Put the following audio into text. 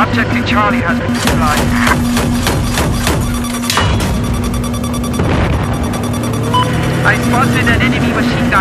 Objective Charlie has been destroyed. I spotted an enemy machine gun.